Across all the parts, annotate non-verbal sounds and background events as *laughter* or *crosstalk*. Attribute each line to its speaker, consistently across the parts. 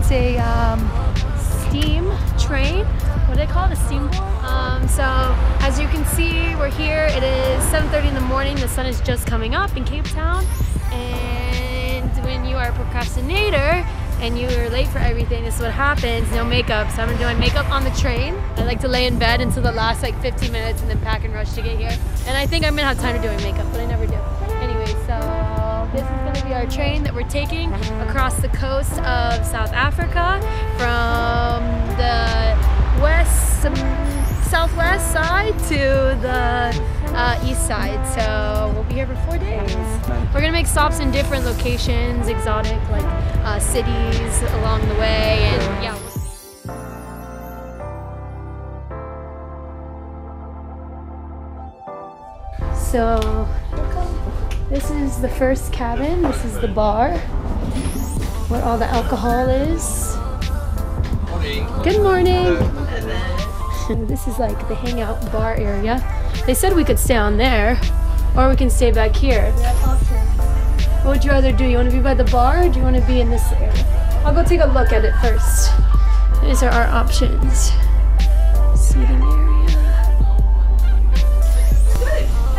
Speaker 1: It's a um, steam train. What do they call it? A steam Um, so as you can see, we're here. It is 7.30 in the morning. The sun is just coming up in Cape Town. And when you are a procrastinator, and you are late for everything, this is what happens. No makeup. So I'm doing makeup on the train. I like to lay in bed until the last like 15 minutes and then pack and rush to get here. And I think I'm gonna have time to do my makeup, but I never do. Anyway, so this is be our train that we're taking across the coast of South Africa from the west, southwest side to the uh, east side. So we'll be here for four days. We're gonna make stops in different locations, exotic like uh, cities along the way, and yeah. So this is the first cabin. This is the bar where all the alcohol is. Good morning. *laughs* This is like the hangout bar area. They said we could stay on there or we can stay back here. What would you rather do? You want to be by the bar or do you want to be in this area? I'll go take a look at it first. These are our options. Seating area.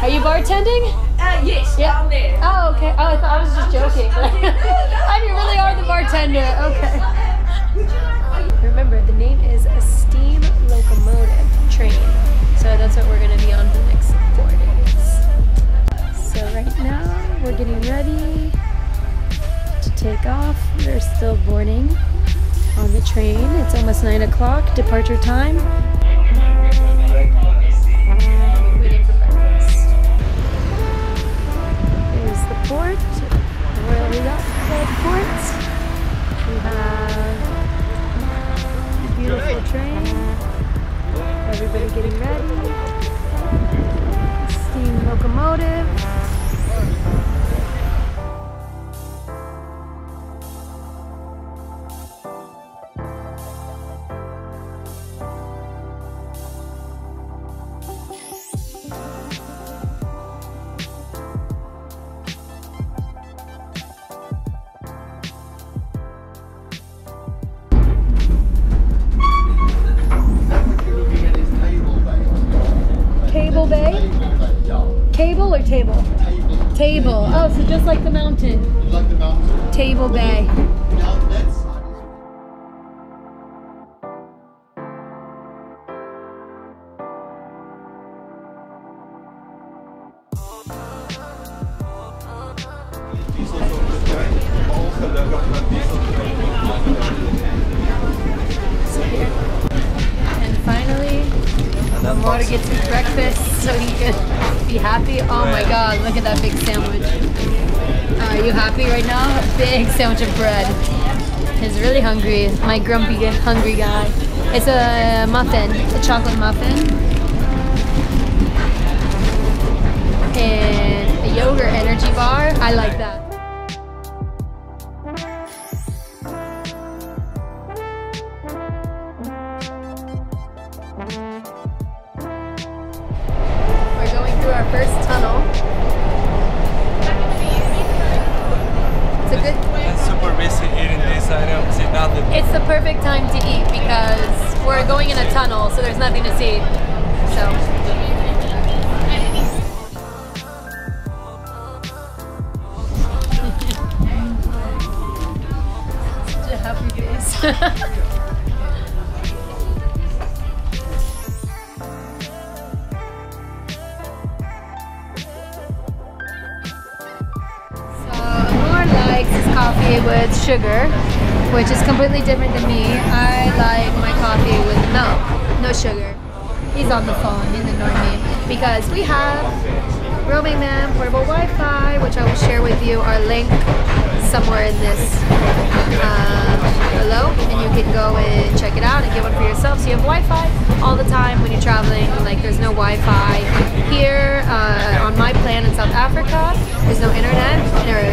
Speaker 1: Are you bartending?
Speaker 2: Yes,
Speaker 1: Yeah.
Speaker 2: down there.
Speaker 1: Oh, okay. Oh, I thought I was just joking. oh, *laughs* you really are the bartender. Okay. Remember, the name is a steam locomotive train. So that's what we're going to be on for the next four days. So right now, we're getting ready to take off. They're still boarding on the train. It's almost 9 o'clock, departure time. Here's the port, Royal Yacht Port. We have a beautiful train. Everybody getting ready. Steam locomotive. Cable or table? Table. Oh, so just like the mountain. Table Bay. So here. And finally, Mora gets his breakfast so he can be happy. Oh my god, look at that big sandwich. Uh, are you happy right now? A big sandwich of bread. He's really hungry. My grumpy, hungry guy. It's a muffin, a chocolate muffin. It's
Speaker 3: eating. I don't see nothing.
Speaker 1: It's the perfect time to eat because we're going in a tunnel, so there's nothing to see. So. Coffee with sugar, which is completely different than me. I like my coffee with milk, no sugar. He's on the phone, he's ignoring me. Because we have Roaming Man portable Wi-Fi, which I will share with you our link somewhere in this uh, below, and you can go and check it out and get one for yourself. So you have Wi-Fi all the time when you're traveling. Like there's no Wi-Fi here uh, on my plan in South Africa. There's no internet,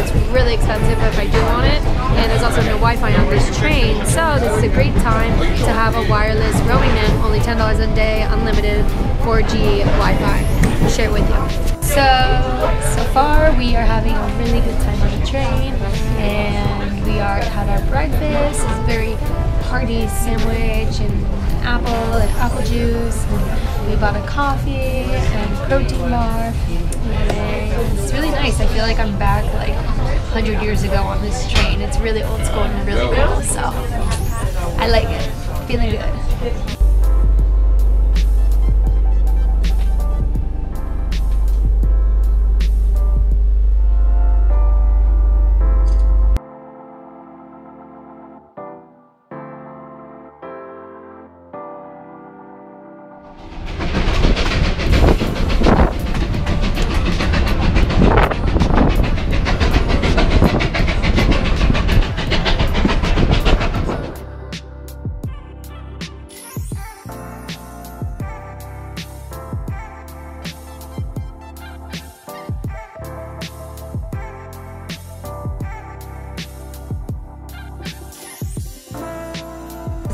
Speaker 1: it's really expensive if I do want it, and there's also no Wi-Fi on this train. So this is a great time to have a wireless roaming man, only ten dollars a day, unlimited 4G Wi-Fi. Share it with you. So, so far we are having a really good time on the train and we are had our breakfast. It's a very hearty sandwich and apple and apple juice. And we bought a coffee and protein bar. And it's really nice. I feel like I'm back like 100 years ago on this train. It's really old school and really cool. So I like it. Feeling good.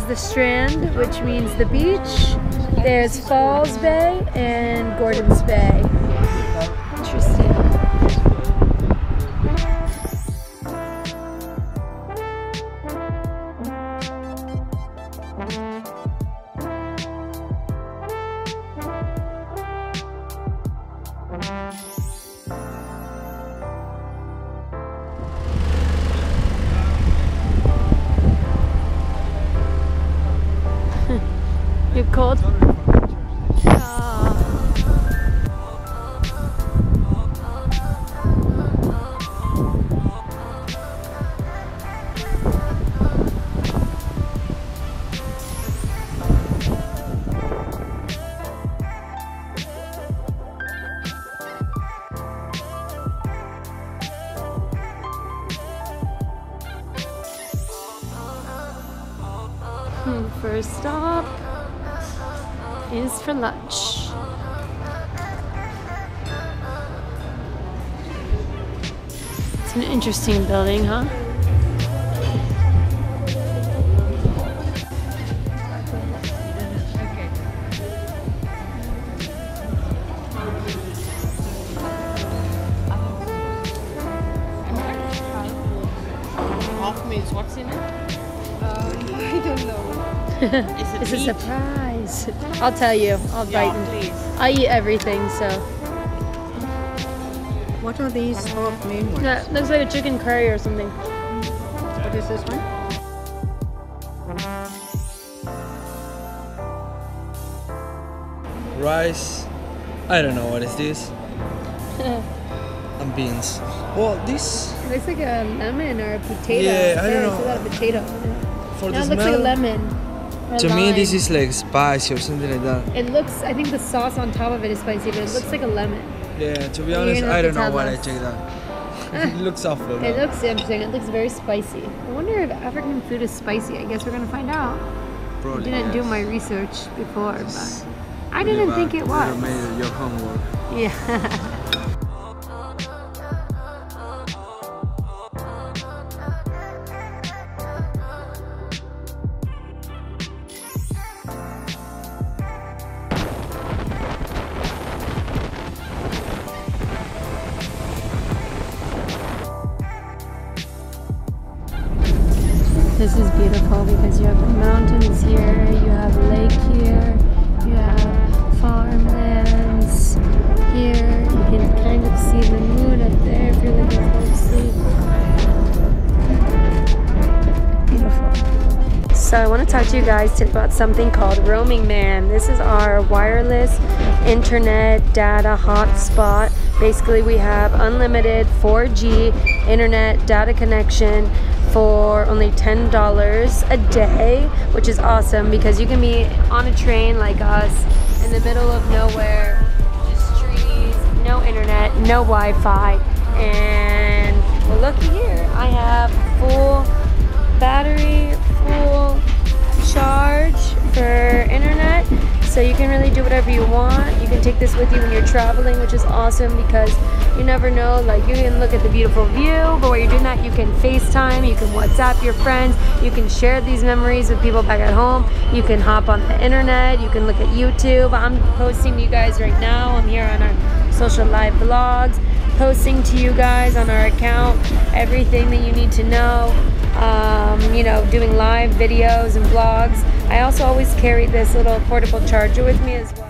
Speaker 1: The Strand, which means the beach. There's False Bay and Gordon's Bay. First stop is for lunch. It's an interesting building, huh?
Speaker 4: Know. *laughs*
Speaker 2: Is it
Speaker 1: It's a surprise. I'll tell you. I'll
Speaker 2: Yeah,
Speaker 1: bite.
Speaker 2: please.
Speaker 1: I eat everything, so.
Speaker 4: What are these half main ones?
Speaker 1: That looks like a chicken curry or something.
Speaker 4: What is this one?
Speaker 3: Rice. I don't know what is this. *laughs* and beans. Well, this
Speaker 1: looks like a lemon or a potato.
Speaker 3: Yeah, I don't know.
Speaker 1: It's got a potato.
Speaker 3: for
Speaker 1: Now
Speaker 3: the
Speaker 1: it looks
Speaker 3: smell.
Speaker 1: like a lemon.
Speaker 3: To me, this is like spicy or something like that.
Speaker 1: It looks. I think the sauce on top of it is spicy, but it looks like a lemon.
Speaker 3: Yeah, to be honest, I don't know what I checked out. *laughs* it looks awful.
Speaker 1: It looks interesting. It looks very spicy. I wonder if African food is spicy. I guess we're gonna find out. I didn't do my research before, but I didn't think it
Speaker 3: You
Speaker 1: was.
Speaker 3: made your homework.
Speaker 1: Yeah. *laughs* This is beautiful because you have the mountains here, you have a lake here, you have farmlands here. You can kind of see the moon up there if you're looking closely. Beautiful. So I want to talk to you guys today about something called Roaming Man. This is our wireless internet data hotspot. Basically, we have unlimited 4G internet data connection for only $10 a day, which is awesome because you can be on a train like us in the middle of nowhere, just trees, no internet, no Wi-Fi, and well, looky here, I have full battery, full charge for internet so you can really do whatever you want. You can take this with you when you're traveling which is awesome because you never know like you can look at the beautiful view but while you're doing that you can facetime you can whatsapp your friends you can share these memories with people back at home you can hop on the internet you can look at youtube. I'm posting to you guys right now. I'm here on our social live vlogs posting to you guys on our account everything that you need to know um, you know, doing live videos and vlogs. I also always carry this little portable charger with me as well.